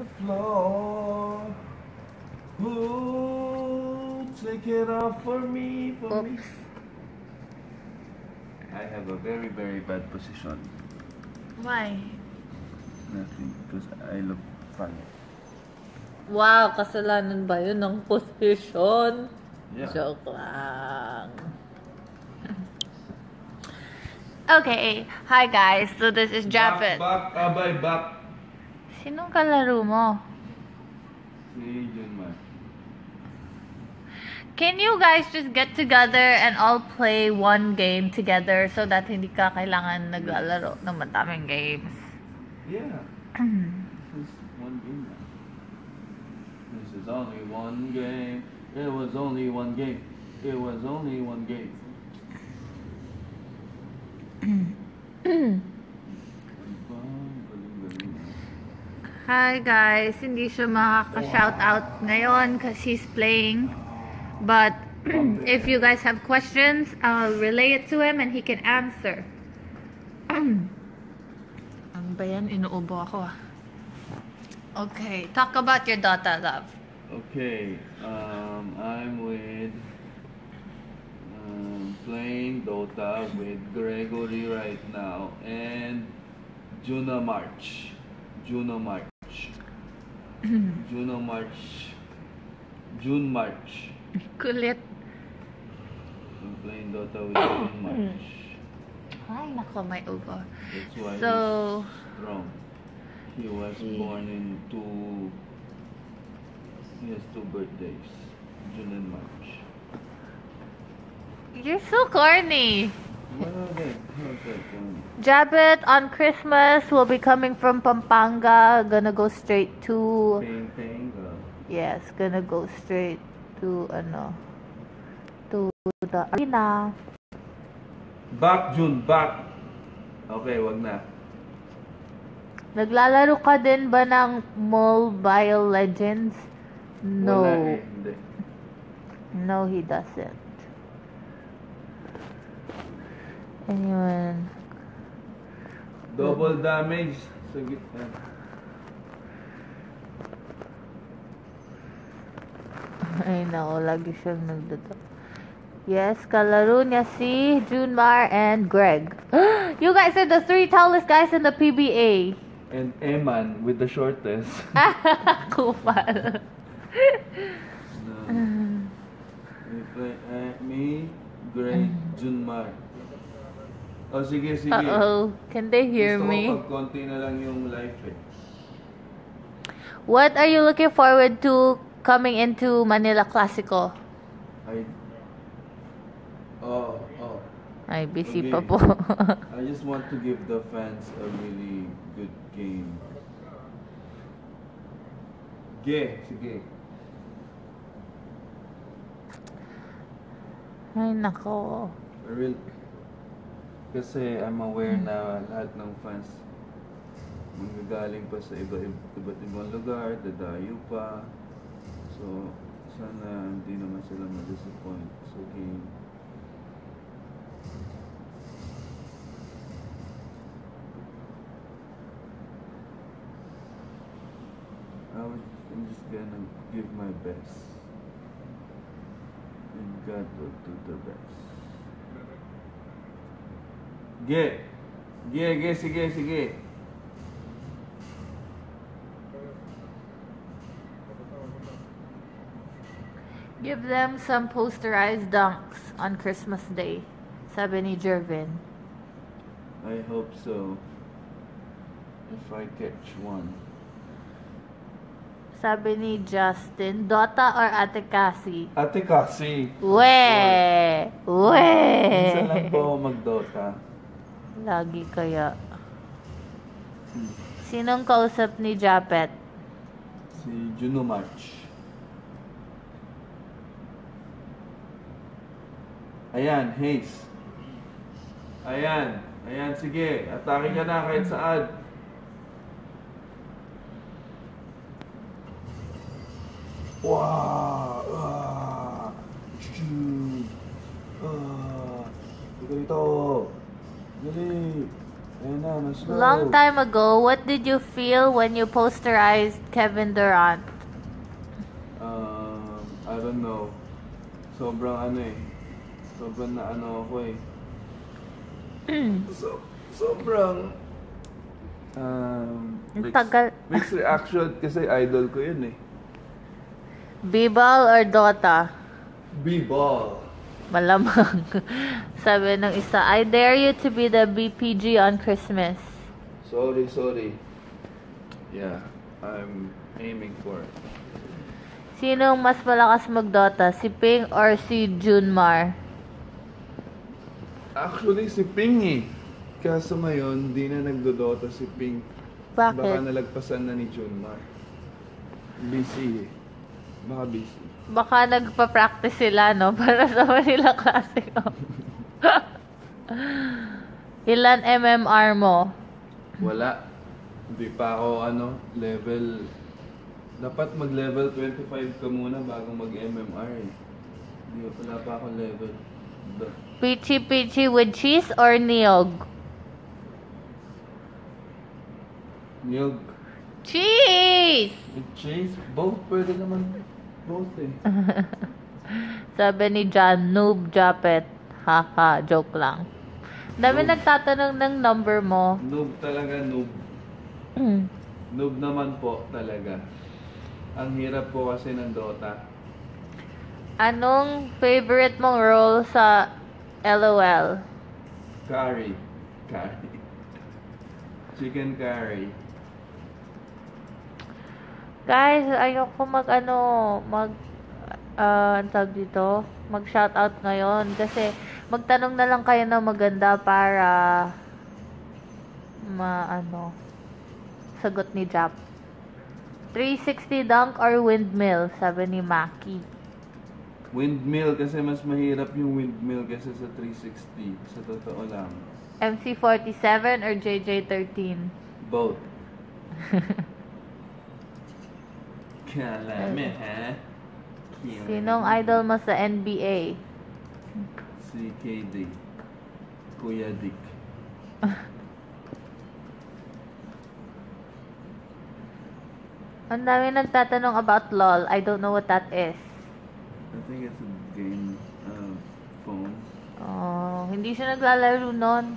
the floor. Ooh, take it off for me, for me. I have a very, very bad position. Why? Nothing, because I look funny. Wow, kasalanan ba yun ng position? Yeah. Joke lang. Okay, hi guys. So this is Japet. Back, back, abay, back. Sinong kalaro mo? Si Junmar. Can you guys just get together and all play one game together so that hindi ka kailangan naglalaro ng madaming games? Yeah. This is one game now. This is only one game. It was only one game. It was only one game. Hi guys, hindi siya makaka-shoutout ngayon because he's playing. But if you guys have questions, I'll relay it to him and he can answer. Ano ba yan? Inuubo ako ah. Okay, talk about your Dota love. Okay, um, I'm with um, playing Dota with Gregory right now and Juna March. Juno March. Juno March. June March. Kulit. I'm playing Dota with June March. Ay, nako, may ubo. That's why So, he's strong. He was see. born in two. He has two birthdays, June and March. you're so corny. What are they? How's that going? Jabet on Christmas will be coming from Pampanga. Gonna go straight to. Uh, yes, gonna go straight to ano to the arena. back, June, back. Okay, wag na. Naglalaro ka din ba ng Mobile Legends? No. Wala eh, hindi. No, he doesn't. Ayun. Double damage sa gitna. Ay, nako, lagi siyang nagdado. Yes, kalaro niya si Junmar and Greg. you guys are the three tallest guys in the PBA. And Eman with the shortest. Kupal. No. Play, eh, me, Greg, Junmar. Oh, sige, sige. Uh-oh. Can they hear Gusto me? konti na lang yung life eh. What are you looking forward to coming into Manila Classico? I... Oh, oh. Ay, busy Okay. pa po. I just want to give the fans a really good game. Sige, sige. Ay, nako. I real kasi I'm aware na lahat ng fans manggagaling pa sa iba iba't ibang lugar, dadayo pa. So, sana hindi naman sila ma-disappoint sa game. I was, I'm just gonna give my best. And God will do the best. Ge! Ge, ge, sige, sige. Give them some posterized dunks on Christmas Day. Sabi ni Jervin. I hope so. If I catch one. Sabi ni Justin, Dota or Ate Cassie? Ate kasi. We! We! Minsan lang po mag-Dota. Lagi kaya. Sinong kausap ni Japet? Si Juno March. Ayan, Haze. Ayan. Ayan, sige. Atake ka na kahit saan. Wow! Ah! Shoot! Ah! Dito dito! Long time ago, what did you feel when you posterized Kevin Durant? Um, I don't know. Sobrang ano eh. Sobrang na ano ako eh. so, sobrang... Um, mixed- tagal. Mixed reaction kasi idol ko yun eh. B-ball or Dota? B-ball. Malamang. Sabi ng isa, I dare you to be the BPG on Christmas. Sorry, sorry. Yeah, I'm aiming for it. Sinong mas malakas mag-Dota? Si Ping or si Junmar? Actually, si Ping eh. Kaso ngayon, di na nagdodota si Ping. Baka Bakit? nalagpasan na ni Junmar. Busy eh. Baka busy. Baka nagpa-practice sila, no? Para sa Manila Classic. oh. Ilan MMR mo? Wala. Hindi pa ako ano, level... Dapat mag-level 25 ka muna bago mag-MMR eh. Hindi wala pa ako level. The- Pichi Pichi with cheese or niyog? Niyog. Cheese! With cheese. Both pwede naman. Both eh. Sabi ni John, noob japet. Haha, joke lang. Dami Noob. nagtatanong ng number mo. Noob talaga, noob. Noob naman po talaga. Ang hirap po kasi ng Dota. Anong favorite mong role sa LOL? Curry. Curry. Chicken curry. Guys, ayoko mag ano, mag ang tawag dito, mag shoutout ngayon kasi magtanong na lang kayo na maganda para ma ano sagot ni Jap. 360 dunk or windmill, sabi ni Maki. Windmill kasi mas mahirap yung windmill kasi sa 360. Sa totoo lang. MC47 or JJ13? Both. Kala me, ha? Kala Sinong idol mo sa NBA? Si KD. Kuya Dick. Ang dami nagtatanong about LOL. I don't know what that is. I think it's a game uh, phone. Oh, hindi siya naglalaro nun.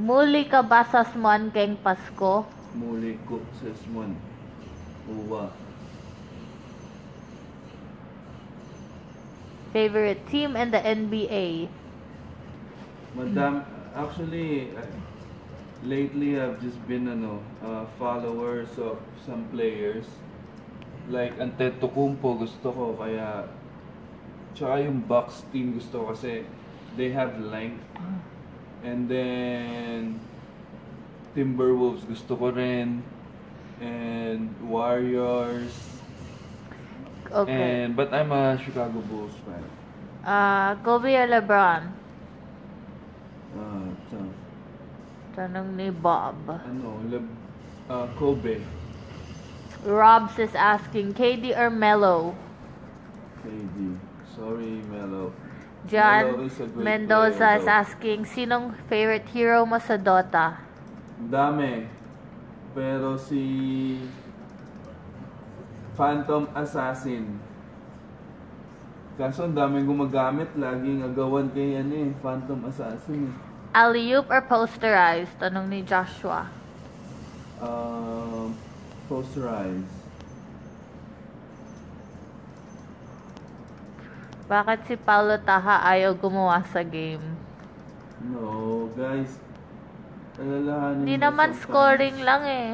Muli ka ba sa smuan keng Pasko? Muli ko sa Smon. Uwa. Favorite team in the NBA? Madam, actually, uh, lately I've just been ano, uh, followers of some players. Like Antetokounmpo gusto ko kaya tsaka yung Bucks team gusto ko kasi they have length. And then Timberwolves gusto ko rin. And Warriors. Okay. And but I'm a Chicago Bulls fan. Ah, Kobe or LeBron? Uh, tough. Tanong ni Bob. Ano, Leb- uh, Kobe. Robs is asking, KD or Melo? KD. Sorry, Melo. Melo John is a great Mendoza player, is though. asking, sinong favorite hero mo sa Dota? Dami. Pero si Phantom Assassin. Kaso ang daming gumagamit, laging agawan kay ano eh, Phantom Assassin eh. Alley-oop or posterized? Tanong ni Joshua. Um, posterize. Bakit si Paulo Taha ayaw gumawa sa game? No, guys. Alalahanin Hindi naman sometimes- scoring lang eh.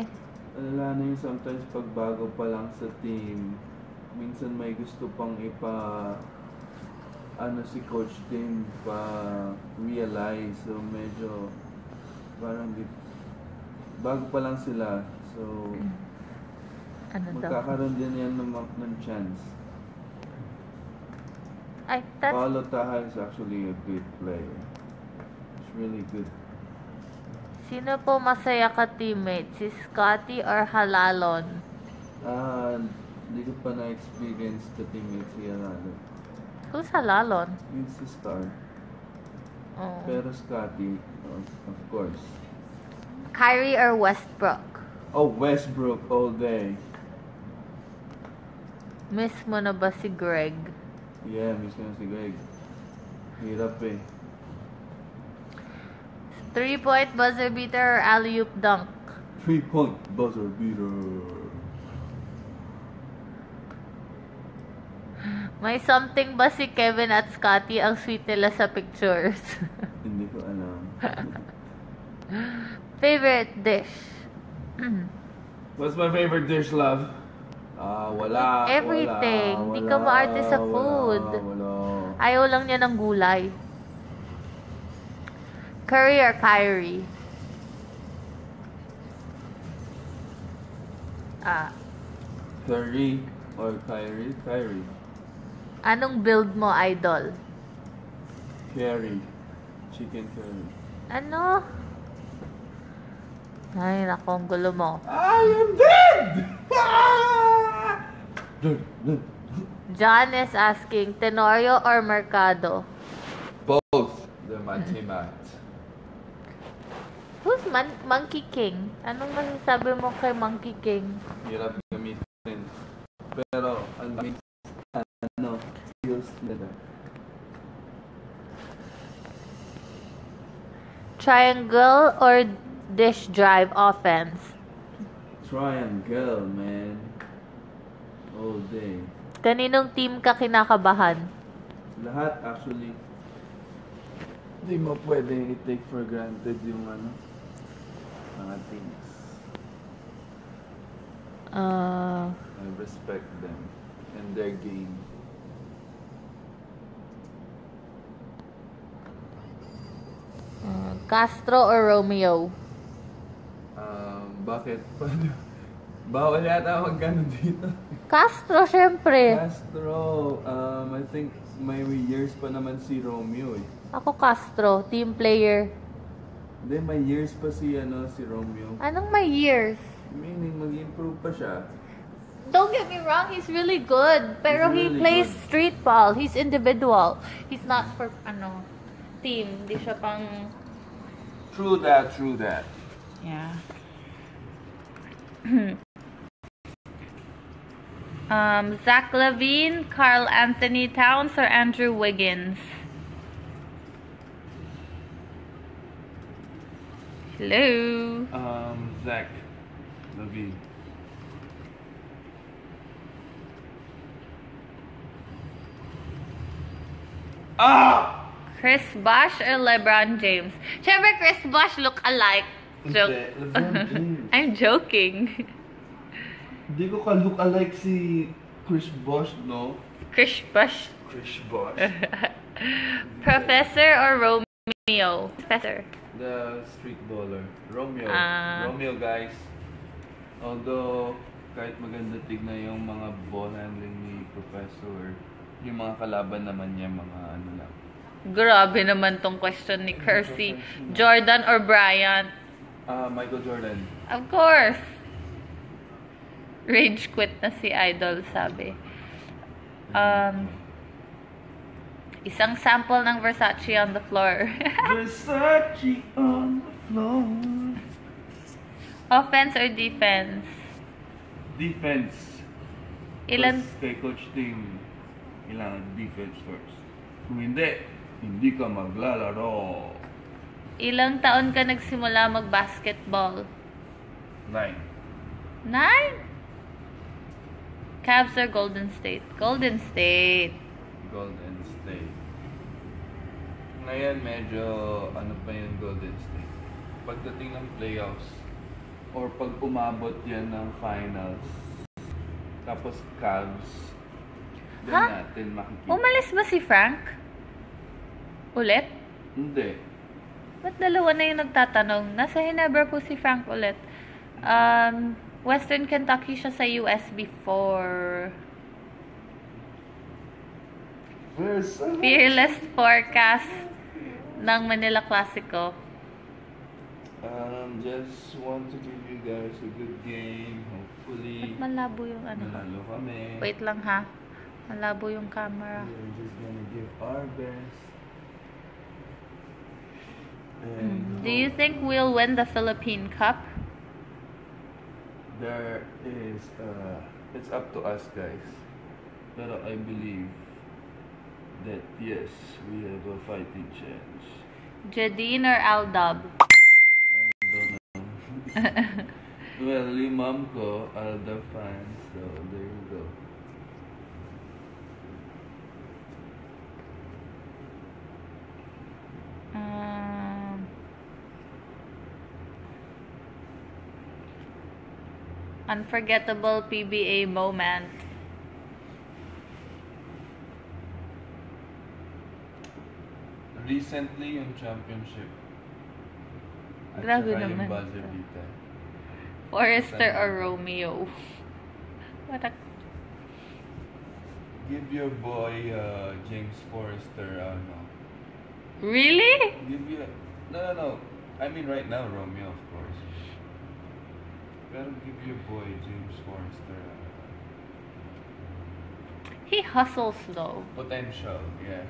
Alalahanin nyo sometimes pag bago pa lang sa team, minsan may gusto pang ipa ano si coach din pa realize so medyo parang di, bago pa lang sila. So Ano daw? magkakaroon din yan ng, ng chance. Ay, that's... Paulo Taha is actually a good player. It's really good Sino po masaya ka teammate? Si Scotty or Halalon? ah hindi ko pa na-experience ka teammates si Aralo Who's Halalon? yun si Star Oh. Pero Scotty, of, of course. Kyrie or Westbrook? Oh, Westbrook all day. Miss mo na ba si Greg? Yeah, miss ko na si Greg. Hirap eh. Three-point buzzer beater or alley-oop dunk? Three point buzzer beater. May something ba si Kevin at Scotty ang sweet nila sa pictures? Hindi ko alam. Favorite dish? What's my favorite dish, love? Ah, wala. Everything. Wala, Di ka wala, maarte sa wala, food. Wala. Ayaw lang niya ng gulay. Curry or Kyrie? Ah, Curry or Kyrie? Kyrie. anong build mo, idol? Curry. Chicken curry. Ano? Ay, naku, ang gulo mo. I am dead! John is asking, Tenorio or Mercado? Both. The Matimat. Who's Man Monkey King? Anong masasabi mo kay Monkey King? Hirap gamitin. Pero, ang mix, ano, skills nila. Triangle or dish drive offense? Triangle, man. All day. Kaninong team ka kinakabahan? Lahat, actually. Hindi mo pwede i-take for granted yung ano, mga things. Uh, I respect them and their game. uh, Castro or Romeo? Um, bakit? Bawal yata mag ganun dito. Castro, syempre. Castro, um, I think may years pa naman si Romeo eh. Ako Castro, team player. Hindi, may years pa si, ano, si Romeo. Anong may years? Meaning, mag-improve pa siya. Don't get me wrong, he's really good. Pero He's he really plays good. street ball. He's individual. He's not for, ano, team. Hindi siya pang... True that, true that. Yeah. um, Zach Levine, Carl Anthony Towns, or Andrew Wiggins? Hello. Um, Zach Levine. Ah! Chris Bosh or LeBron James? Siyempre, Chris Bosh look alike. Joke. Hindi, I'm joking. Hindi ko ka-look alike si Chris Bosh, no? Chris Bosh. Chris Bosh. Professor or Romeo? Professor. The street baller. Romeo. Ah. Romeo, guys. Although, kahit maganda tignan yung mga ball handling ni Professor, yung mga kalaban naman niya, mga ano lang. Grabe naman tong question ni Kersey. Jordan or Bryant? Ah, Michael Jordan. Of course. Rage quit na si Idol, sabi. Um, isang sample ng Versace on the floor. Versace on the floor. Offense or defense? Defense. Ilan First kay Coach Tim, kailangan defense first. Kung hindi, hindi ka maglalaro. ilang taon ka nagsimula mag-basketball? Nine. Nine? Cavs or Golden State? Golden State. Golden. Ngayon medyo ano pa yung Golden State. Pagdating ng playoffs or pag umabot yan ng finals tapos Cavs then Ha? natin makikita. Umalis ba si Frank? Ulit? Hindi. Ba't dalawa na yung nagtatanong? Nasa Hinebra po si Frank ulit. Um, Western Kentucky siya sa US before. Versace. Fearless forecast ng Manila Classico. Um, just want to give you guys a good game. Hopefully, Ba't malabo yung ano? manalo kami. Wait lang ha. Malabo yung camera. We're just gonna give our best. And Do you think we'll win the Philippine Cup? there is uh, it's up to us guys pero I believe that yes we have a fighting chance Jadine or Aldab? I don't know well yung mom ko Alda fan so there you go Um, unforgettable PBA moment. Recently yung championship. At Grabe saka naman. yung buzzer beater Forrester or Romeo? What a... give your boy uh, James Forrester ano. Really? give you no no no. I mean right now Romeo of course. Pero give your boy James Forrester uh, He hustles though. potential yeah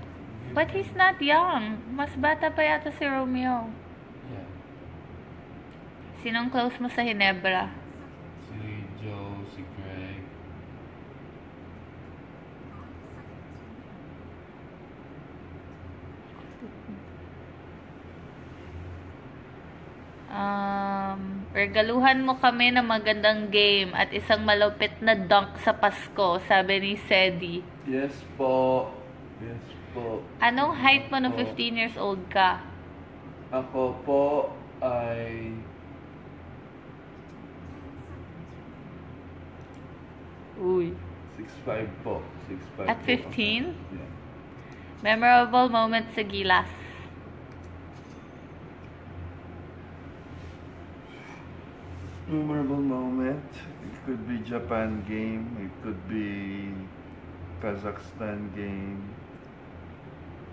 But he's not young. Mas bata pa yata si Romeo. yeah Sinong close mo sa Hinebra? si Joe si Greg Um, regaluhan mo kami ng magandang game at isang malupit na dunk sa Pasko, sabi ni Sedi. yes po yes po Anong height mo nung Opo. 15 years old ka? Ako po ay Uy. 6'5 po. 6'5 At po 15? ako. Yeah. Memorable moment sa Gilas. Memorable moment. It could be Japan game. It could be Kazakhstan game.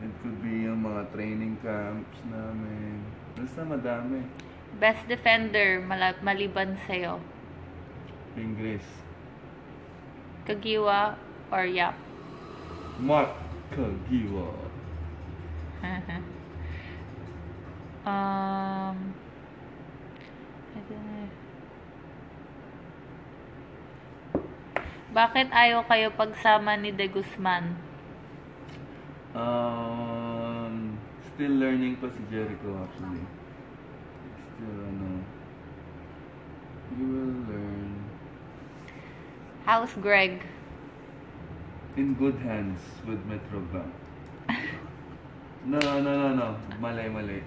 It could be yung mga training camps namin. Basta madami. Best defender mala- maliban sa'yo. Ingles. Kagiwa or Yap? Mark Kagiwa. um, I don't know. Bakit ayaw kayo pagsama ni De Guzman? Um, still learning pa si Jericho actually. Still ano. You will learn. How's Greg? In good hands with Metro Bank. No, no, no, no. Mali, mali.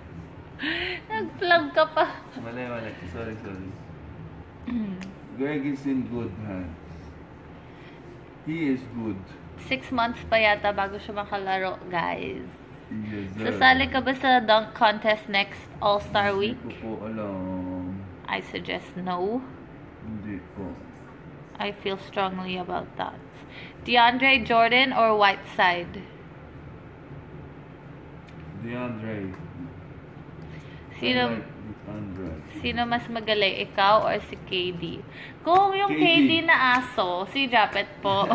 Nag-vlog ka pa. Mali, mali. Sorry, sorry. Greg is in good hands. He is good. Six months pa yata bago siya makalaro, guys. Yes. Sasali ka ba sa dunk contest next All-Star Week? Hindi ko po alam. I suggest no. Hindi po. I feel strongly about that. DeAndre Jordan or Whiteside? DeAndre. Sino like DeAndre. sino mas magaling, ikaw or si KD? Kung yung KD, KD. na aso, si Japet po.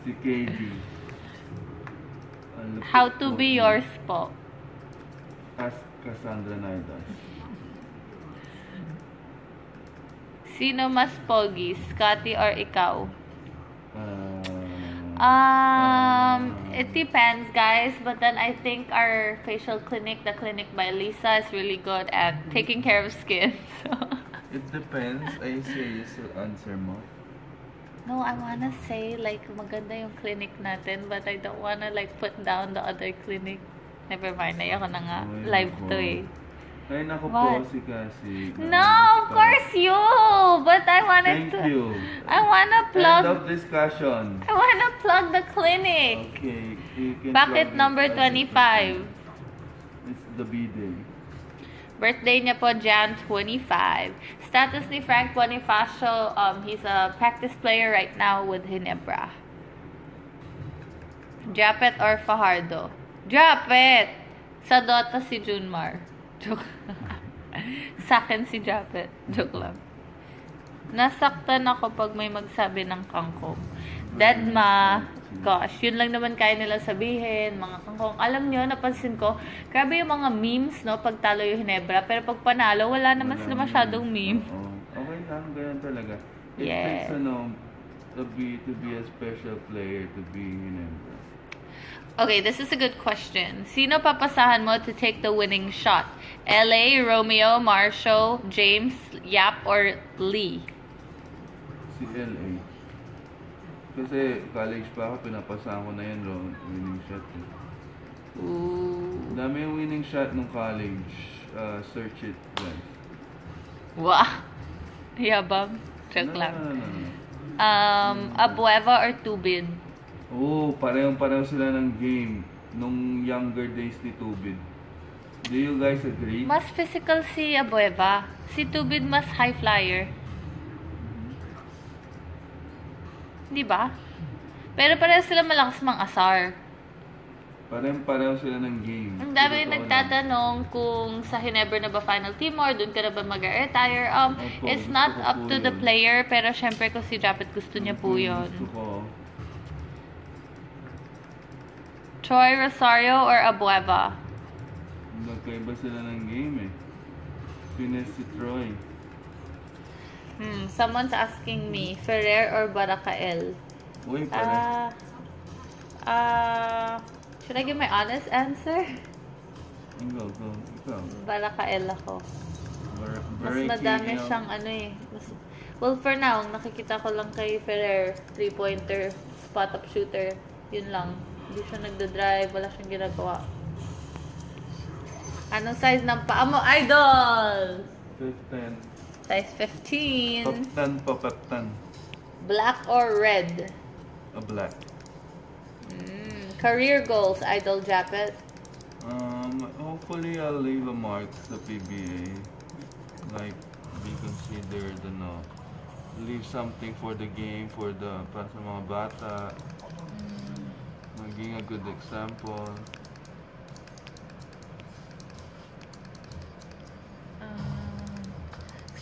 Si KD. How to po be yours po. Ask Cassandra Naidas. Sino mas pogi, Scotty or ikaw? Uh, Um, it depends, guys. But then I think our facial clinic, the clinic by Lisa, is really good at taking care of skin. So. it depends. Ay, serious yung answer mo. No, I wanna say like maganda yung clinic natin, but I don't wanna like put down the other clinic. Never mind, ayoko na nga. Ay, Live to eh. Ay, naku What? po si Cassie. No, of course you! But I wanted Thank to... you. I wanna End plug... of discussion. I wanna plug the clinic! Okay. Bakit number as a 25? It's the B-Day. Birthday niya po, Jan 25. Status ni Frank Bonifacio, um, he's a practice player right now with Hinebra. Japet or Fajardo? Japet! Sa Dota si Junmar. Joke. Sa akin si Japet. Joke lang. Nasaktan ako pag may magsabi ng kangkong. Deadma, gosh, yun lang naman kaya nila sabihin, mga kangkong. Alam nyo, napansin ko, grabe yung mga memes, no, pag talo yung Hinebra. Pero pag panalo, wala naman sila Walang masyadong meme. Oo. Okay lang, ganyan talaga. It Yes. takes, ano, to be, to be a special player, to be, know, Okay, this is a good question. Sino papasahan mo to take the winning shot? LA, Romeo, Marshall, James, Yap, or Lee? si LA. Kasi college pa ako, pinapasahan ko na yan, ro, winning shot. Eh. Ooh. Dami yung winning shot nung college. Uh, search it, guys. Wow. Yabang. Joke No, lang. no, no, no. Um, Abueva or Tubid? Oo, parehong-pareho sila ng game nung younger days ni Tubid. Do you guys agree? Mas physical si Abueva. Si Tubid mas high flyer. Di ba? Pero pareho sila malakas mang asar. Parehong-pareho sila ng game. Ang dami lang. nagtatanong kung sa Hinebra na ba final team or doon ka na ba mag-retire. Um, Opo, it's gusto not up to the yun. player, pero syempre kung si Japet gusto niya po Gusto yun. ko. Troy Rosario or Abueva? Magkaiba sila ng game eh. Fines si Troy. Hmm, someone's asking me, Ferrer or Baracael? Uy, pare. Ah, ah, should I give my honest answer? Go, go. Ikaw. Baracael ako. Bar- Mas madami ikaw. siyang ano eh. Mas, well, for now, nakikita ko lang kay Ferrer, three-pointer, spot-up shooter. Yun lang. Hindi siya nagda-drive, wala siyang ginagawa. Anong size ng paa mo, idol? 15. Size 15. Paptan pa, paptan. Black or red? A black. Mm, career goals, idol Japet. Um, hopefully I'll leave a mark sa PBA. Like, be considered, ano, leave something for the game, for the, para sa mga bata. Maging a good example. Um,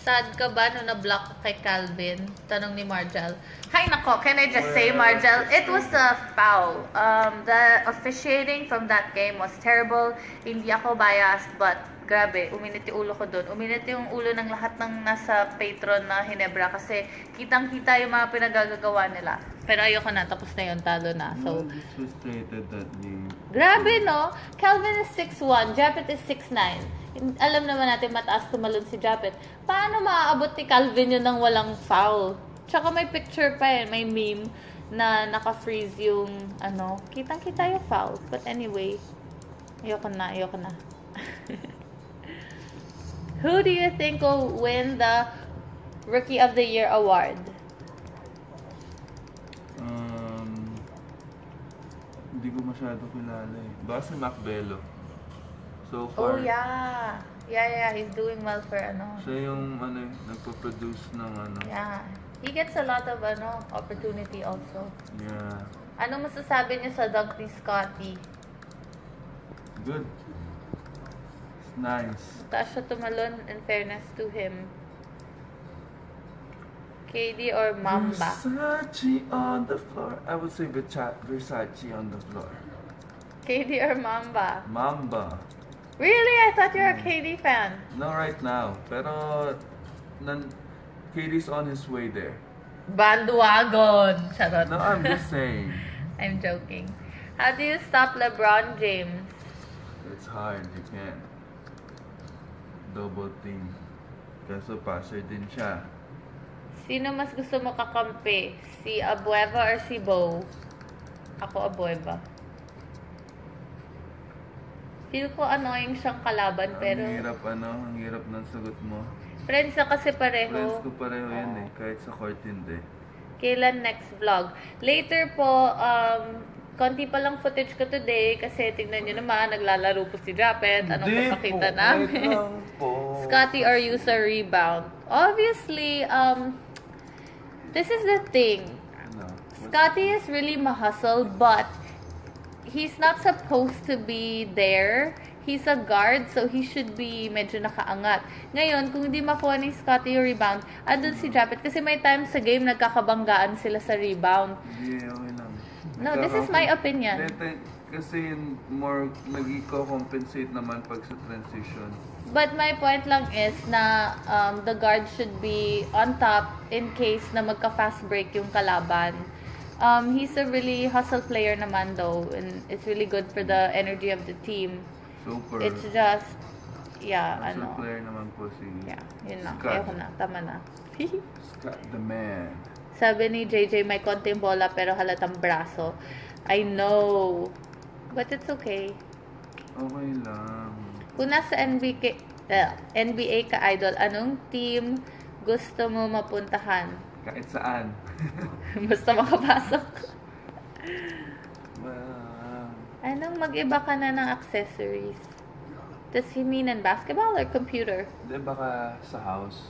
sad ka ba nung na-block ka kay Calvin? Tanong ni Marjal. Hi nako, can I just say Marjal, it was a foul. Um, the officiating from that game was terrible. Hindi ako biased, but grabe, uminit yung ulo ko doon. Uminit yung ulo ng lahat ng nasa patron na Hinebra kasi kitang-kita yung mga pinagagagawa nila. Pero ayoko na, tapos na yun, talo na. So, just frustrated that game. Grabe, no? Calvin is 6'1", Japet is 6'9". Alam naman natin mataas tumalon si Japet. Paano maaabot ni Calvin yun ng walang foul? Tsaka may picture pa eh, may meme na naka-freeze yung ano, kitang-kita yung foul. But anyway, ayoko na, ayoko na. Who do you think will win the Rookie of the Year award? Um, hindi ko masyado kilala eh. Baka si Macbello. So Oh far, yeah. Yeah, yeah, he's doing well for ano. siya yung ano, nagpo-produce ng ano. Yeah. He gets a lot of ano, opportunity also. Yeah. Ano masasabi niyo sa dog ni Scotty? Good. It's nice. Taas siya tumalon in fairness to him. KD or Mamba? Versace on the floor. I would say Versa- Versace on the floor. KD or Mamba? Mamba. Really? I thought you're a KD fan. No, right now. Pero, nan, KD's on his way there. Bandwagon! Charot. No, I'm just saying. I'm joking. How do you stop LeBron James? It's hard. You can't. Double team. Kaso passer din siya. Sino mas gusto mo kakampi? Si Abueva or si Bo? Ako Abueva. Feel ko annoying siyang kalaban pero Ang hirap ano, ang hirap ng sagot mo. friends na kasi pareho. Friends ko pareho yan eh, kahit sa court hindi. Kailan next vlog? Later po, um, konti pa lang footage ko today kasi tingnan nyo naman, naglalaro po si Japet. Anong Hindi papakita po, namin? Scotty or user rebound? Obviously, um, this is the thing. Ano? Scotty is really mahustle, but he's not supposed to be there. He's a guard, so he should be medyo nakaangat. Ngayon, kung hindi makuha ni Scotty yung rebound, andun si Japet. Kasi may time sa game, nagkakabanggaan sila sa rebound. Hindi, okay lang. No, this is my opinion. Kasi more nag-compensate naman pag sa transition. But my point lang is na um, the guard should be on top in case na magka-fast break yung kalaban. Um, he's a really hustle player naman though, and it's really good for the energy of the team. Super. It's just, yeah, Hustle ano. player naman po si Yeah, yun lang. Scott. Ayoko na, tama na. Scott the man. Sabi ni JJ, may konting bola pero halatang braso. I know. But it's okay. Okay lang. Kung nasa NBK, eh, NBA ka idol, anong team gusto mo mapuntahan? Kahit saan. Basta makapasok. Well, Anong mag-iba ka na ng accessories? Does he mean in basketball or computer? Hindi, baka sa house.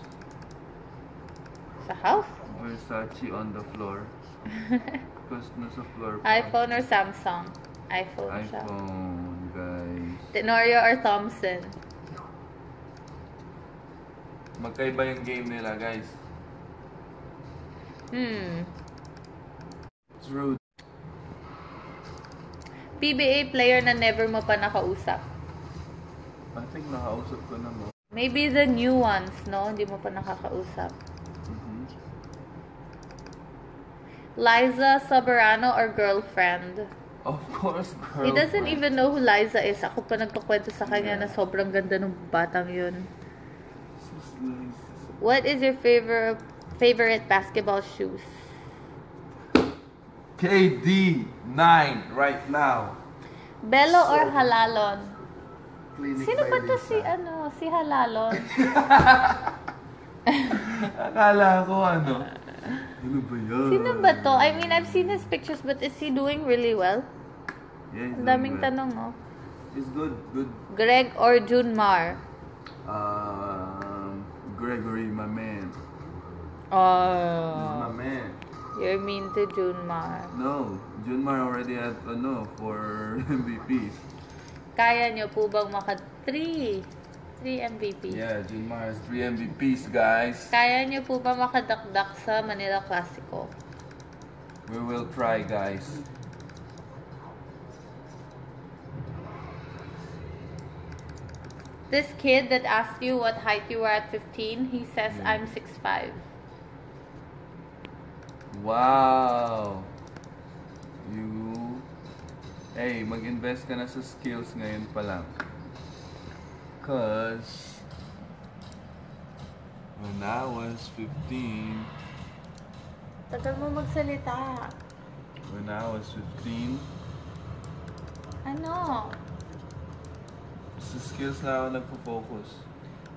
Sa house? Versace on the floor. Because nasa floor pa. iPhone or Samsung? iPhone, siya. iPhone, guys. Tenorio or Thompson? Magkaiba yung game nila, guys. Hmm. It's rude. PBA player na never mo pa nakausap? I think nakausap ko na mo. Maybe the new ones, no? Hindi mo pa nakakausap. Mhm. Liza Soberano or girlfriend? Of course, girl. He doesn't even know who Liza is. Ako pa nagkakwento sa kanya na sobrang ganda ng batang yun. What is your favorite favorite basketball shoes? KD 9 right now. Belo or Halalon? Sino ba to si ano, si Halalon? Akala ko ano. Ano ba yan? Sino ba to? I mean, I've seen his pictures but is he doing really well? Yeah, he's daming well. tanong, oh. He's good, good. Greg or Junmar? Um, Gregory, my man. Oh, my man. you're mean to Junmar. No, Junmar already had ano for MVPs. Kaya niyo po bang maka 3? 3 MVP? Yeah, Junmar has three MVPs, guys. Kaya niyo po ba makadakdak sa Manila Classico? We will try, guys. This kid that asked you what height you were at 15, he says I'm 6'5". Wow! You... Hey, mag-invest ka na sa skills ngayon pa lang. Cause... When I was 15... Tagal mo magsalita. When I was 15... Ano? Sa skills na ako nagpo-focus.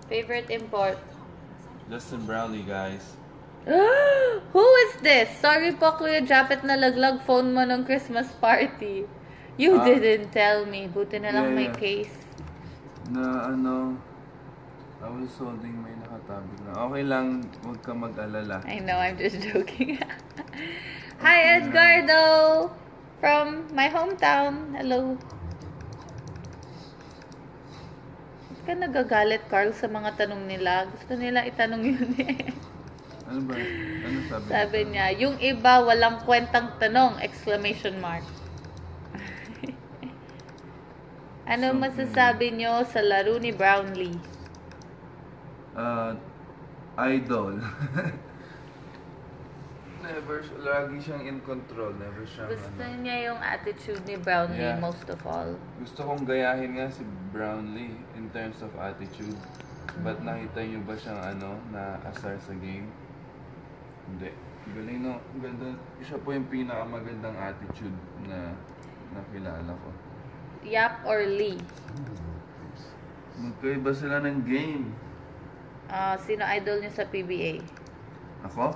Favorite import? Justin Brownlee, guys. Who is this? Sorry po, Kuya Japet, na laglag phone mo nung Christmas party. You Ah. didn't tell me. Buti na lang Yeah, may yeah. case. Na ano... I was holding may nakatabi na. Okay lang, huwag ka mag-alala. I know, I'm just joking. Hi, Edgardo! From my hometown. Hello. Ba't ka nagagalit, Carl, sa mga tanong nila? Gusto nila itanong yun eh. Ano ba? Ano sabi? Sabi niya, yung iba walang kwentang tanong! Exclamation mark. ano Something. masasabi nyo sa laro ni Brownlee? Uh, idol. Never, siya- lagi siyang in control. Never siyang Gusto ano. niya yung attitude ni Brownlee Yeah. most of all. Gusto kong gayahin nga si Brownlee in terms of attitude. But nakita niyo ba siyang ano, na asar sa game? Hindi. Galing no. Ganda. Siya po yung pinakamagandang attitude na nakilala ko. Yap or Lee? Magkaiba sila ng game. Ah, sino idol niyo sa PBA? Ako?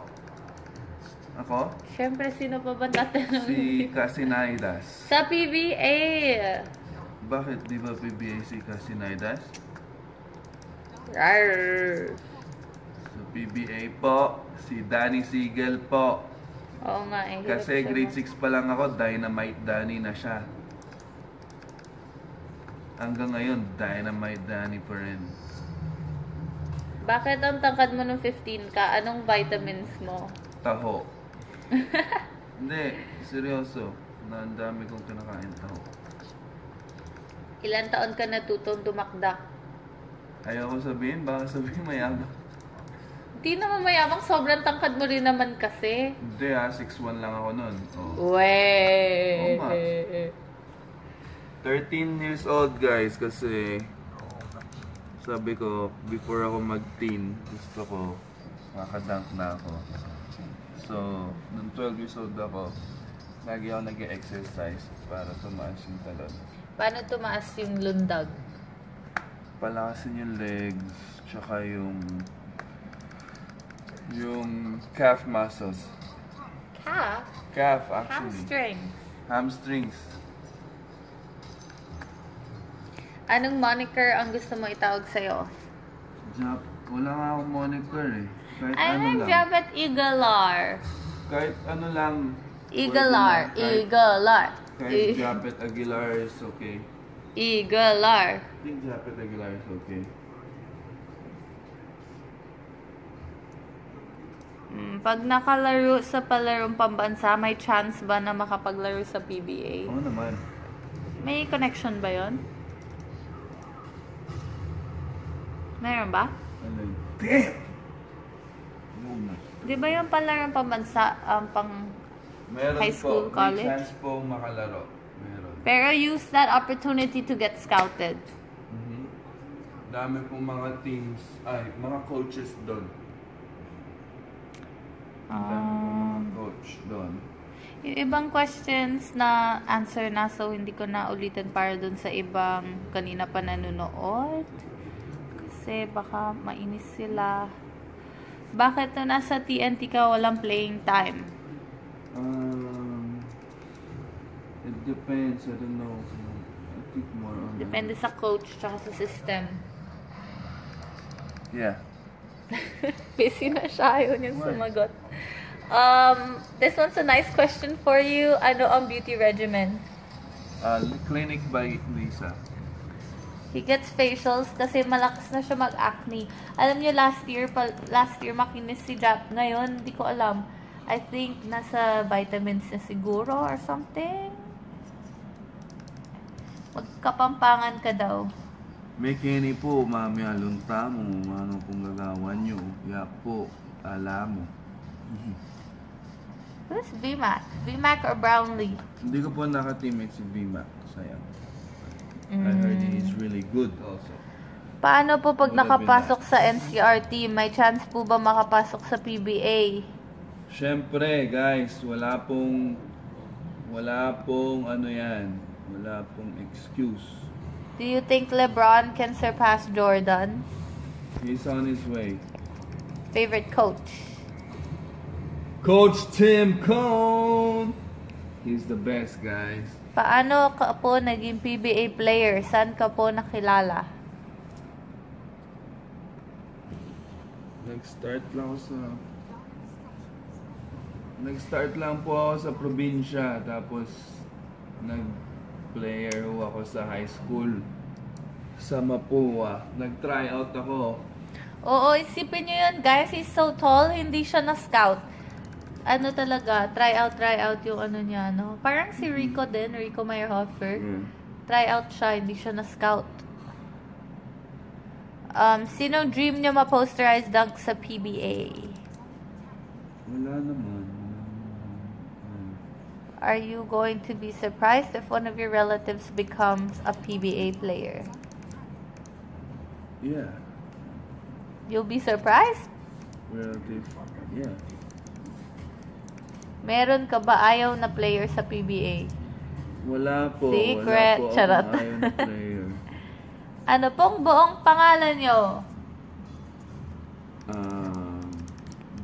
Ako? Siyempre, sino pa ba tatanungin? Si Casinaidas. Sa PBA! Bakit di ba PBA si Casinaidas? Rar. PBA po, si Danny Siegel po. Oo nga, eh. hirap Kasi siya grade mag- 6 pa lang ako, Dynamite Danny na siya. Hanggang ngayon, Dynamite Danny pa rin. Bakit ang tangkad mo nung 15 ka? Anong vitamins mo? Taho. Hindi, seryoso. na ang dami kong kinakain tao. Ilan taon ka natutong dumakdak? Ayaw ko sabihin, baka sabihin mayabang. Hindi naman mayabang, sobrang tangkad mo rin naman kasi. Hindi ah, 6'1 lang ako nun. Oh. Wey! Oo nga. 13 years old guys kasi sabi ko before ako mag-teen gusto ko makadunk na ako. So, nung 12 years old ako, lagi ako nag-exercise para tumaas yung talon. Paano tumaas yung lundag? Palakasin yung legs, tsaka yung yung calf muscles. Calf? Calf actually. Hamstring. Hamstrings. Anong moniker ang gusto mo itawag sa'yo? Jap, wala nga akong moniker eh. Kahit Ay, ano lang. Jabet Eaglear. Kahit ano lang. Pwede na. Kahit, E- Japet Aguilar is okay. Eaglear. I think Japet Aguilar is okay. Mm, pag nakalaro sa palarong pambansa, may chance ba na makapaglaro sa PBA? Oo naman. May connection ba yon? Meron ba? Ano. Di ba yung palarong pambansa ang pang... Meron High school, po, college? May chance po makalaro. Meron. Pero use that opportunity to get scouted. Mhm. Dami pong mga teams, ay, mga coaches doon. Um, coach doon. yung ibang questions na answer na so hindi ko na ulitin para dun sa ibang kanina pa nanonood. Kasi baka mainis sila. Bakit na nasa TNT ka walang playing time? Um, it depends. I don't know. I think more on... Depende sa coach tsaka sa system. Yeah. Busy na siya. Ayaw niyang sumagot. Um, this one's a nice question for you. Ano ang beauty regimen? Uh, clinic by Lisa. He gets facials kasi malakas na siya mag-acne. Alam niyo, last year, pa, last year makinis si Jap. Ngayon, hindi ko alam. I think nasa vitamins na siguro or something. Magkapampangan ka daw. May kini po, mami alunta mo, ano kung gagawan nyo. Ya po, alam mo. Who's VMAC? VMAC or Brownlee? Hindi ko po nakateammate si Bima. Sayang. I heard Mm. he's really good also. Paano po pag Would have been nakapasok sa NCRT? May chance po ba makapasok sa PBA? Siyempre, guys, wala pong wala pong ano yan. Wala pong excuse. Do you think LeBron can surpass Jordan? He's on his way. Favorite coach? Coach Tim Cone. He's the best, guys. Paano ka po naging PBA player? Saan ka po nakilala? Nag-start lang ako sa... Nag-start lang po ako sa probinsya. Tapos, nag-player ho ako sa high school. Sa Mapua. Nag-try out ako. Oo, isipin nyo yun, guys. He's so tall, hindi siya na-scout. Ano talaga, try out, try out yung ano niya, no? Parang si Rico din, Rico Meyerhofer. Mm. Try out siya, hindi siya na-scout. Um, sino dream niyo ma-posterize dunk sa PBA? Wala naman. Are you going to be surprised if one of your relatives becomes a PBA player? Yeah. You'll be surprised? Relative. Yeah. Meron ka ba ayaw na player sa PBA? Wala po. Secret. Wala po Charot. ayaw na player. Ano pong buong pangalan nyo? Um,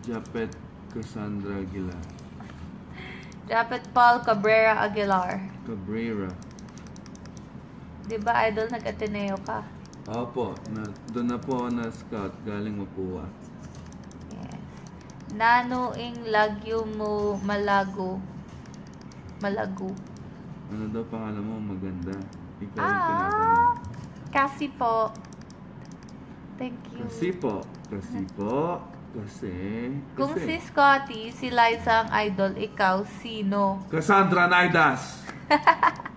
Japet Cassandra Aguilar. Japet Paul Cabrera Aguilar. Cabrera. Di ba idol nag-Ateneo ka? Opo, na, doon na po ako na-scout galing Mapua. Yes. Nanuing lagyo mo malago. Malago. Ano daw pangalan mo? Maganda. Ikaw yung Ah, tinatanong. kasi po. Thank you. Kasi po. Kasi po. Kasi, Kung kasi, si Scotty, si Liza ang idol, ikaw, sino? Cassandra Naidas!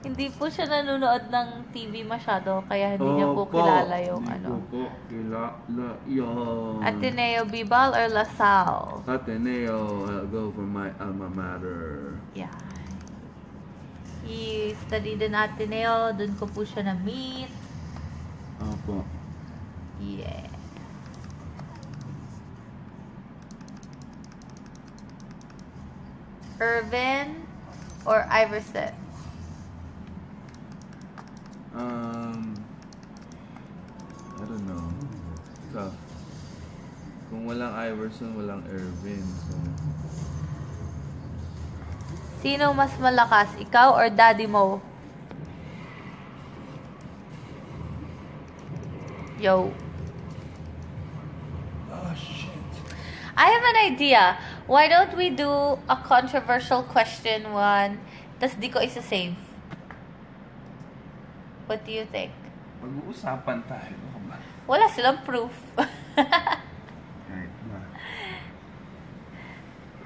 Hindi po siya nanonood ng TV masyado, kaya hindi niya po kilala yung hindi ano. ko po kilala yun. Ateneo Bibal or Lasal? Ateneo, I'll go for my alma mater. Yeah. He studied in Ateneo, dun ko po siya na-meet. Opo. Yeah. Irvin or Iverson? Um, I don't know. Tough. Kung walang Iverson, walang Irvin. So, Sino mas malakas, ikaw or Daddy Mo? Yo. oh shit. I have an idea. Why don't we do a controversial question one, tas di ko isa-save? What do you think? Mag-uusapan tayo. Ba? Wala silang proof.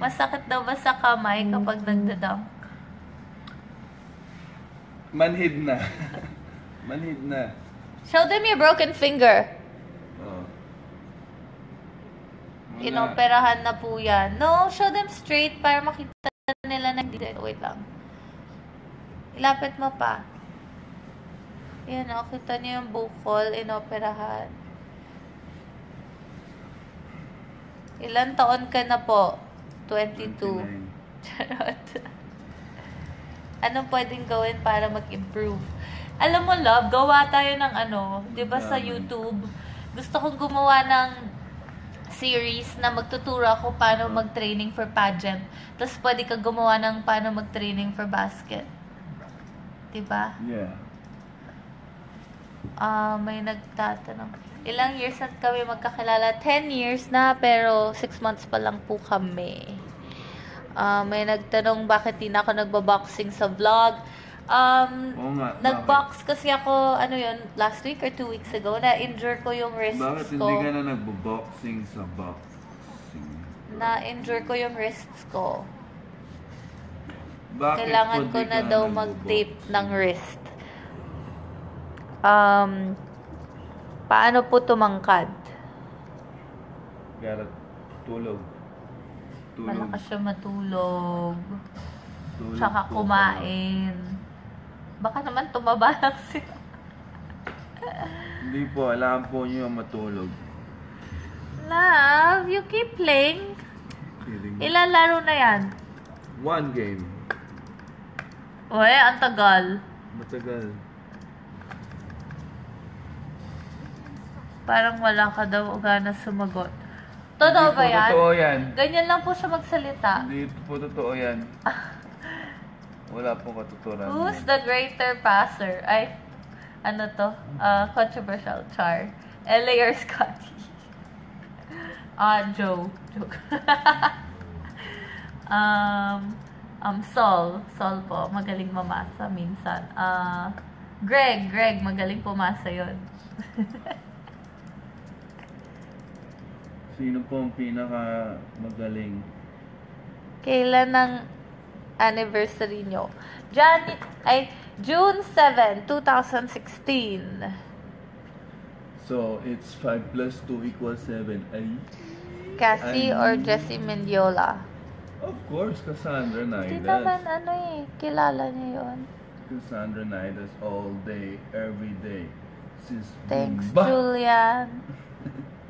Masakit daw ba sa kamay kapag nagdadunk? Manhid na. Manhid na. Show them your broken finger. Oh. Wala. Inoperahan na po yan. No, show them straight para makita nila na hindi. Wait lang. Ilapit mo pa. Yan, oh, kita niyo yung bukol, inoperahan. Ilan taon ka na po? 22. 29. Charot. Anong pwedeng gawin para mag-improve? Alam mo, love, gawa tayo ng ano, di ba sa. YouTube? Gusto kong gumawa ng series na magtuturo ako paano mag-training for pageant. Tapos pwede ka gumawa ng paano mag-training for basket. Di ba? Yeah. Ah, may nagtatanong. Ilang years na kami magkakilala? 10 years na, pero 6 months pa lang po kami. Ah, may nagtanong bakit di na ako nagbaboxing sa vlog. Um, Oo nga. nagbox kasi ako, ano yun, last week or 2 weeks ago, na-injure ko yung wrists Bakit ko. hindi ka na nagbo-boxing sa boxing? Na-injure ko yung wrists ko. Bakit Kailangan po ko di na ka daw nagbo-boxing? mag-tape ng wrist. Um, paano po tumangkad? Kaya tulog. Tulog. Malakas siya matulog. tulog Tsaka po kumain. Baka naman tumaba lang siya. kayo. Hindi po, alam po niyo matulog. Love, you keep playing. Kidding. Ilan laro na yan? One game. Uy, ang tagal. Matagal. Parang wala ka daw gana sumagot. Totoo Hindi ba po yan? totoo yan. Ganyan lang po siya magsalita. Hindi po totoo yan. Wala pong katuturan. Who's the greater passer? Ay, ano to? Uh, controversial char. LA or Scotty? Ah, Joe. Joke. um, um, Sol. Sol po. Magaling mamasa minsan. Ah, Greg. Greg. Magaling pumasa yon. Sino po ang pinaka magaling? Kailan ng anniversary nyo? Jan ay, June 7, 2016. So, it's 5 plus 2 equals 7. Ay, Cassie Ay. or Jessie Mendiola? of course, Cassandra Hindi naman Naidas. ano eh, kilala niyo yun. Cassandra Naidas all day, every day. Since Thanks, Bumba. Julian.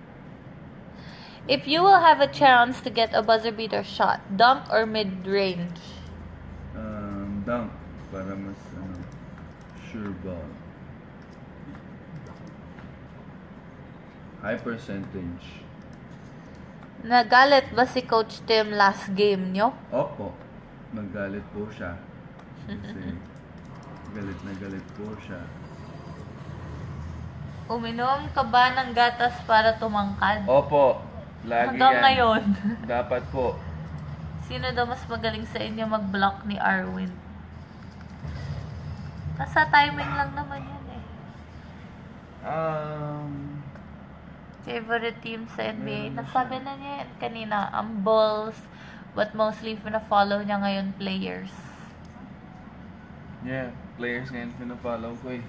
If you will have a chance to get a buzzer beater shot, dunk or mid-range? Um, dunk. Para mas, ano, sure ball. High percentage. Nagalit ba si Coach Tim last game nyo? Opo. Nagalit po siya. Kasi, galit na galit po siya. Uminom ka ba ng gatas para tumangkad? Opo. Lagi Hanggang yan. ngayon. Dapat po. Sino daw mas magaling sa inyo mag-block ni Arwin? Nasa timing lang naman yun eh. Um, Favorite team sa NBA? Na Nasabi na niya yan kanina, ang Bulls. But mostly, pina-follow niya ngayon players. Yeah, players ngayon pinafollow ko eh.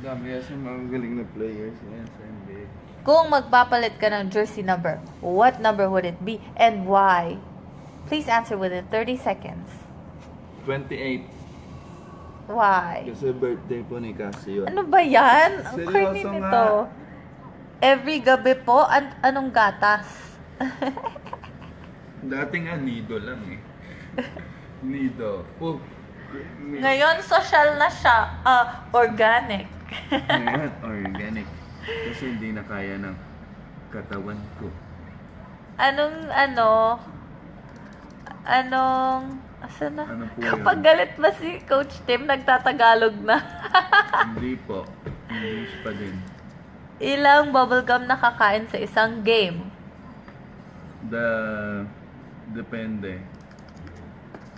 Dami kasi mga galing na players ngayon sa NBA. Kung magpapalit ka ng jersey number, what number would it be and why? Please answer within 30 seconds. 28. Why? Kasi birthday po ni Cassie yun. Ano ba yan? Ang Seryoso corny nga. nito. Every gabi po, an- anong gatas? Dati nga nido lang eh. nido. Oh, Ngayon, social na siya. Ah, organic. Ngayon, organic. Kasi hindi na kaya ng katawan ko. anong, ano, anong, asa na? Ano po Kapag yun? galit ba si Coach Tim, nagtatagalog na. hindi po. English pa din. Ilang bubblegum nakakain sa isang game? The... Depende.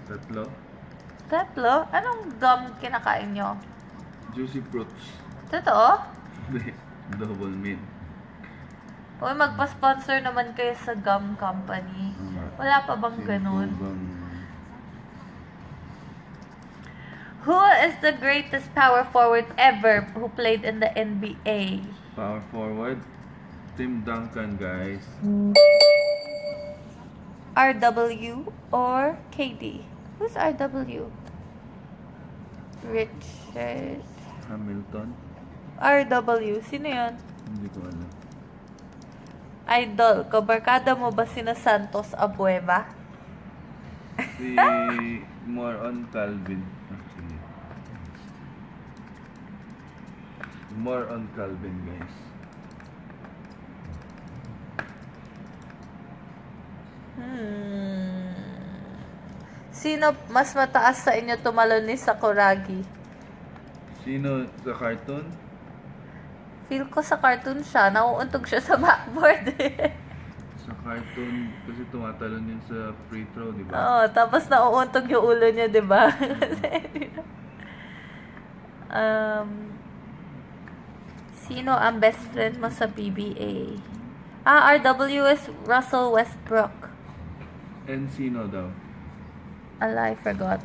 Tatlo? Tatlo? Anong gum kinakain nyo? Juicy fruits. Totoo? Double mint. Uy, magpa-sponsor naman kayo sa gum company. Wala pa bang Sino ganun? po bang- Who is the greatest power forward ever who played in the NBA? Power forward. Tim Duncan, guys. RW or KD? Who's RW? Richard. Hamilton. RW. Sino yun? Hindi ko alam. Idol. Kabarkada mo ba sina Santos Abueva? Si more on Calvin, More on Calvin, guys. Hmm. Sino mas mataas sa inyo tumalon ni Sakuragi? Sino sa cartoon? Feel ko sa cartoon siya. Nauuntog siya sa backboard. Sa cartoon, kasi tumatalon yun sa free throw, di ba? Oo, tapos nauuntog yung ulo niya, di ba? um, sino ang best friend mo sa PBA? Ah, RW is Russell Westbrook. And sino daw? Ala, I forgot.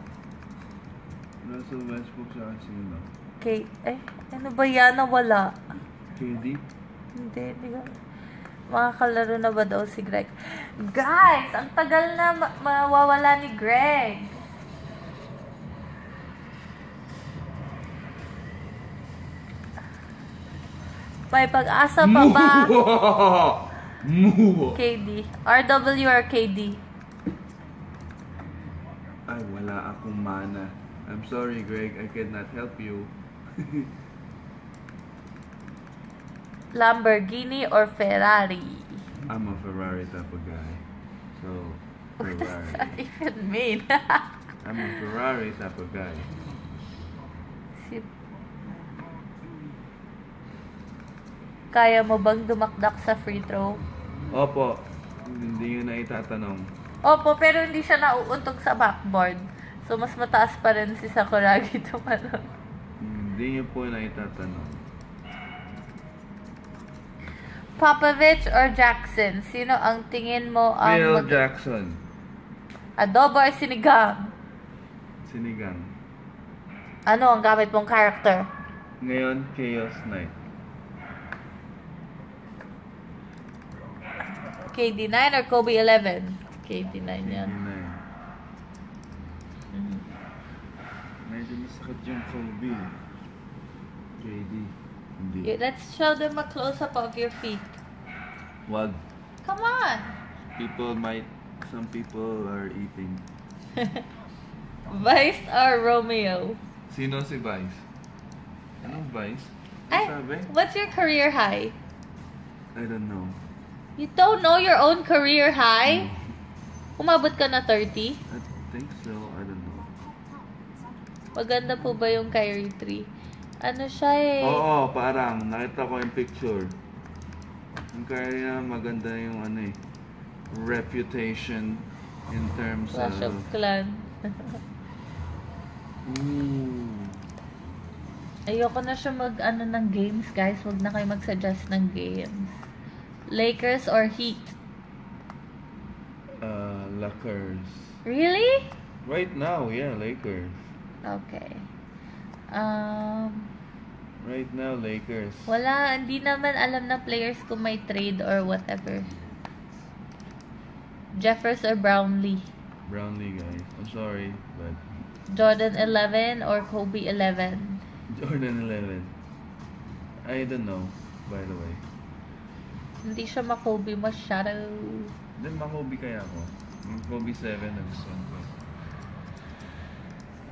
Russell Westbrook sa sino? Okay, eh, ano ba yan? Nawala. KD? Hindi, hindi ko. Makakalaro na ba daw si Greg? Guys, ang tagal na ma- mawawala ni Greg. May pag-asa pa ba? KD. RW or KD? Ay, wala akong mana. I'm sorry, Greg. I cannot help you. Lamborghini or Ferrari? I'm a Ferrari type of guy. So, What does Ferrari. that even mean? I'm a Ferrari type of guy. Si- Kaya mo bang dumakdak sa free throw? Opo, hindi yun na itatanong. Opo, pero hindi siya nauuntog sa backboard. So, mas mataas pa rin si Sakuragi tumalon. Hindi niyo po na itatanong. Popovich or Jackson? Sino ang tingin mo ang Phil mag- Jackson, adobo or sinigang? sinigang. Ano ang gamit mong character? Ngayon, Chaos Knight. KD9 or Kobe 11? KD9 yan. Hindi na yun. Mhm. Medyo masakit yung Kobe. JD. Hindi. Okay, Let's show them a close-up of your feet. Wag. Come on! People might, some people are eating. Vice or Romeo? Sino si Vice? Anong Vice? Ay, sabi? what's your career high? I don't know. You don't know your own career high? Umabot ka na 30? I think so. I don't know. Maganda po ba yung Kyrie 3? Ano siya eh? Oo, parang. Nakita ko yung picture. Yung kaya maganda yung ano eh. Reputation in terms Clash of of... Clan. Ooh. Ayoko na siya mag ano ng games, guys. Huwag na kayo mag-suggest ng games. Lakers or Heat? Uh, Lakers. Really? Right now, yeah, Lakers. Okay. Um, Right now, Lakers. wala, hindi naman alam na players kung may trade or whatever. Jeffers or Brownlee? Brownlee, guys. I'm sorry, but Jordan 11 or Kobe 11? Jordan 11. I don't know, by the way. Hindi siya ma-Kobe masyado. Then, makobi kaya ako. Yung Kobe 7 na gusto ko.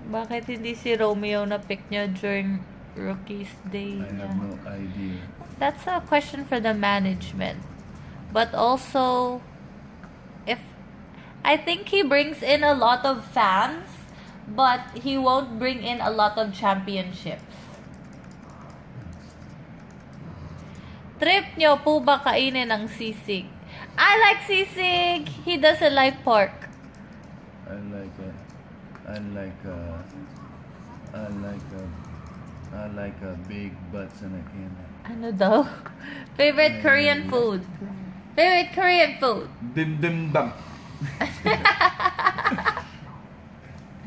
Bakit hindi si Romeo na pick niya during rookie's day I niya? have no idea. That's a question for the management. But also, if I think he brings in a lot of fans, but he won't bring in a lot of championships. Trip nyo po ba kainin ng sisig? I like sisig! He doesn't like pork. I like a, I like a, I like a, I like a big butts and a can. Ano daw? Favorite Korean food? Favorite Korean food? Bim bim bap.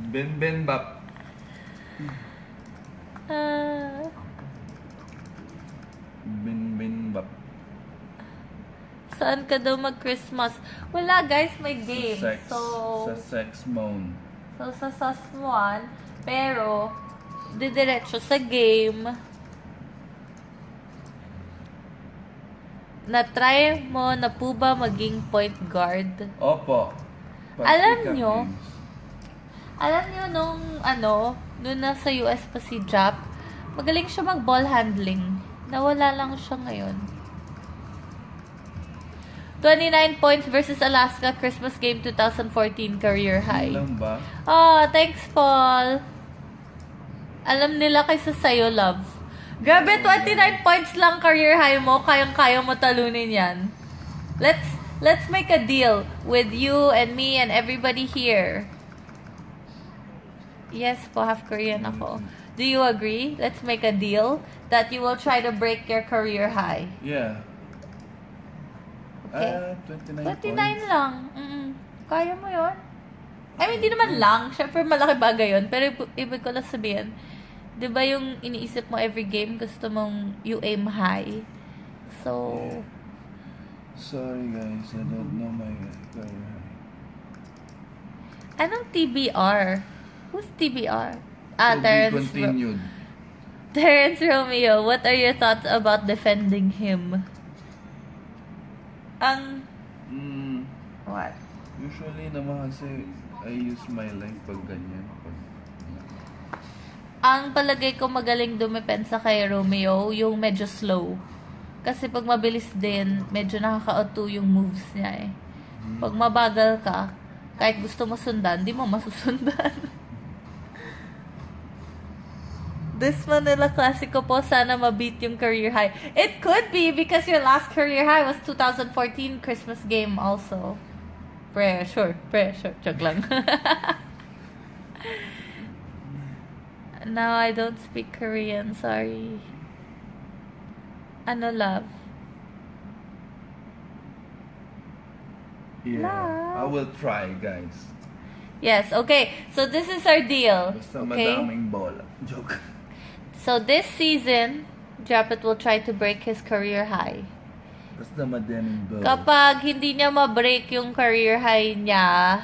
Bim bap. Saan ka daw mag-Christmas? Wala guys, may game. Sex. So, Sa sex moan. so sa Sasmuan, pero, didiretso sa game. Na-try mo na po ba maging point guard? Opo. Pag Alam nyo, games. Alam niyo nung ano, nung nasa US pa si Jap, magaling siya mag-ball handling. Nawala lang siya ngayon. 29 points versus Alaska Christmas game 2014 career high. Lang ba? Oh, thanks, Paul. Alam nila kaysa sa'yo, love. Grabe, 29 points lang career high mo. Kayang-kaya mo talunin yan. Let's, let's make a deal with you and me and everybody here. Yes po, half Korean ako. Do you agree? Let's make a deal that you will try to break your career high. Yeah. Okay. Ah, 29 29 points. lang. Mm-mm. Kaya mo yon? I mean, hindi naman lang. Siyempre, malaki bagay yun. Pero ibig ko lang sabihin, di ba yung iniisip mo every game, gusto mong you aim high. So, Sorry guys, I don't know my career. anong TBR? Who's TBR? Ah, To Terrence, continued. Terrence Romeo, what are your thoughts about defending him? Ang... Mm, What? usually naman kasi I use my leg pag ganyan. Pag, Ang palagay ko magaling dumepensa kay Romeo, yung medyo slow. Kasi pag mabilis din, medyo nakaka-auto yung moves niya eh. Pag mabagal ka, kahit gusto mo sundan, di mo masusundan. This Manila Classico po, sana mabeat yung career high. It could be because your last career high was 2014 Christmas game also. Pressure, pressure. Joke lang. now I don't speak Korean. Sorry. Ano love? yeah, Love. I will try guys. Yes, okay. So this is our deal. Basta Okay? madaming bola. Joke. So this season, Japet will try to break his career high. Basta madaming bola. Kapag hindi niya ma-break yung career high niya,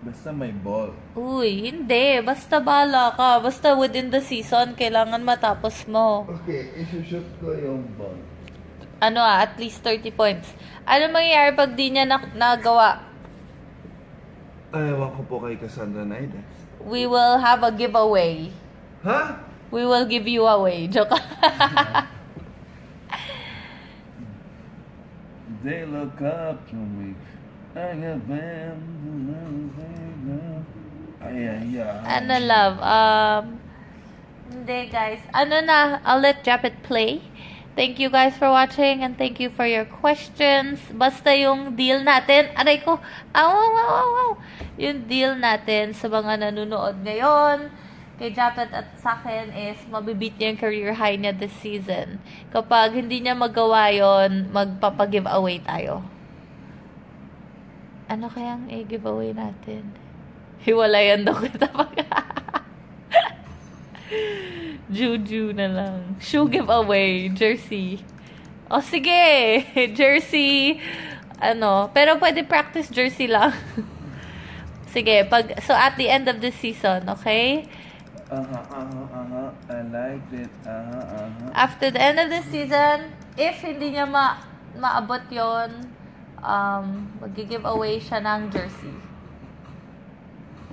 Basta may ball. uy, hindi. Basta bala ka. Basta within the season, kailangan matapos mo. Okay, isushoot ko yung ball. Ano ah, at least 30 points. Ano mangyayari pag di niya na- nagawa? Ewan ko po kay Cassandra Naides. We will have a giveaway. Ha? We will give you away. Joke. They look up to me. I. Ay, ay, ay. ano love? Um, hindi guys. Ano na, I'll let Japet play. Thank you guys for watching and thank you for your questions. Basta yung deal natin, aray ko, aw, aw, aw, aw, yung deal natin sa mga nanonood ngayon kay Japet at sa akin is mabibit niya yung career high niya this season. Kapag hindi niya magawa yon magpapag-giveaway tayo. Ano kayang i-giveaway natin? Hiwalayan daw kita pag... Juju na lang. Shoe giveaway. Jersey. O sige. Jersey. Ano. Pero pwede practice jersey lang. sige. Pag, so at the end of the season, okay? Aha, aha, aha. I like it. Aha, aha. After the end of the season, if hindi niya ma maabot yon um, mag-give away siya ng jersey.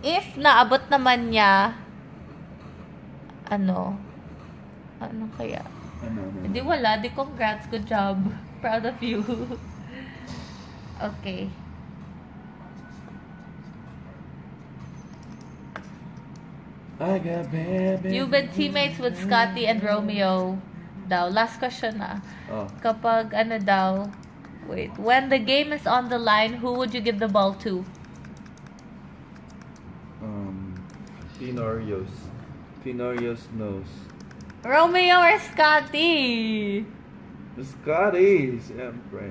If naabot naman niya, ano, ano kaya? Ano, ano? Hindi wala. Di congrats. Good job. Proud of you. okay. I got baby. You've been teammates with Scotty and Romeo daw. Last question na. Oh, Kapag ano daw, wait, when the game is on the line, who would you give the ball to? um, Pinorios. Pinorios knows. Romeo or Scotty? Scotty, siyempre.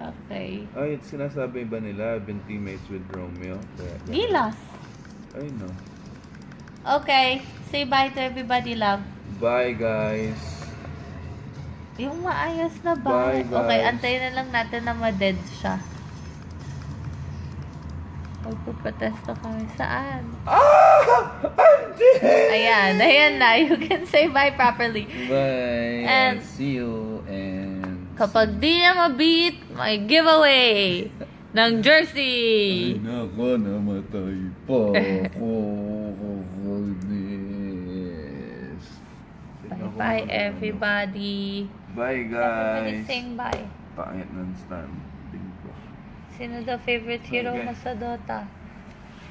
Okay. Ay, sinasabi ba nila, I've been teammates with Romeo? Kaya, Gilas. I know. Okay. Say bye to everybody, love. Bye, guys. Yung maayos na ba? Bye, guys. Okay, antayin na lang natin na ma-dead siya. Magpuprotesta kami. Saan? Ah! I'm dead! Ayan, ayan na. You can say bye properly. Bye. And- see you and... Kapag di niya ma-beat, may giveaway ng jersey. Ay, nako, namatay pa ako. Bye-bye, everybody. Bye, Everybody guys. saying bye. Pangit ng standing ko. Sino the favorite hero Okay. mo sa Dota?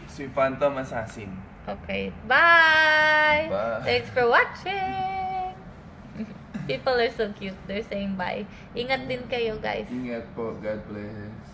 Si Phantom Assassin. Okay. Bye! Bye. Thanks for watching! People are so cute. They're saying bye. Ingat din kayo, guys. Ingat po. God bless.